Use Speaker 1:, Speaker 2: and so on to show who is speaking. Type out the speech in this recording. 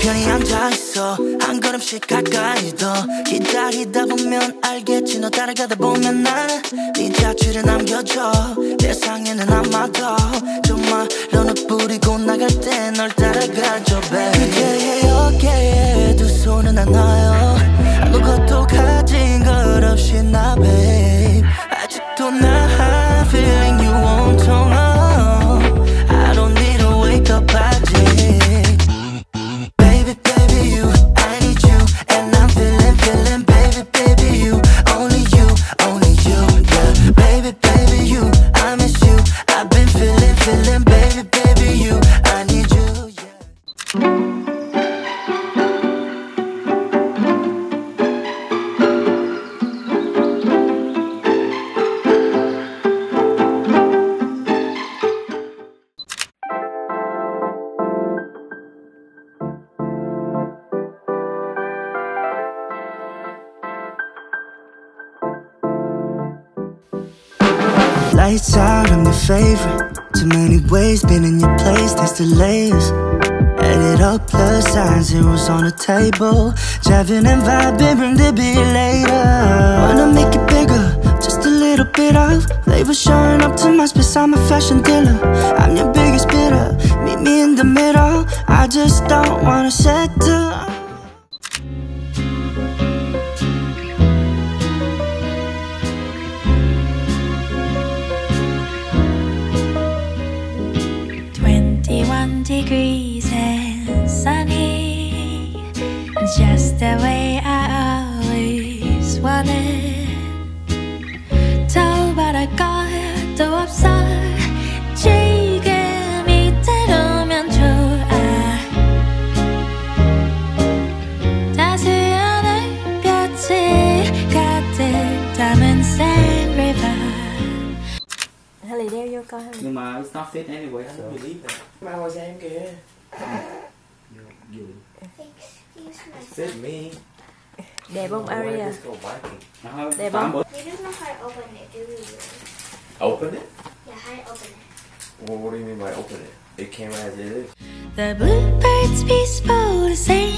Speaker 1: 편히 앉아있어. 한 걸음씩 가까이 더. 기다리다 보면 알겠지. 너 따라가다 보면 난네 자취를 남겨줘. 세상에는 아마도 정말 너는 뿌리고 나갈 때 널 따라가줘 baby. 그대의 어깨에 두 손을 나눠요. 아무것도 가 Lights out, I'm your favorite. Too many ways, been in your place, there's delays. Add it up, plus sign, zeros on the table. Driving and vibing, bring the beat later. Wanna make it bigger, just a little bit of flavor showing up to my space. I'm a fashion dealer. I'm your biggest bidder. Meet me in the middle. I just don't wanna settle.
Speaker 2: Degrees and sunny. Just the way I always wanted. 더 바랄 것도 없어. 지금 이대로면 좋아. 따스한 햇볕이 가득 담은 Sand River.
Speaker 3: Harley đeo vô coi
Speaker 4: nhưng mà it's not fit anyway so
Speaker 5: Mang qua xem kìa Fit me
Speaker 3: Đẹp không Aria?
Speaker 5: Let's go biking
Speaker 4: nó hơi
Speaker 3: Đẹp
Speaker 4: tám
Speaker 3: không?
Speaker 4: bữa
Speaker 6: We don't know how to open it, do we?
Speaker 5: Open it?
Speaker 6: Yeah, how to open it.
Speaker 5: Well, what do you mean by open it? It came as it is
Speaker 2: The bluebirds peaceful to sing along.